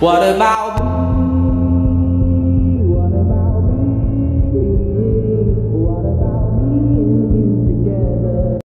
What about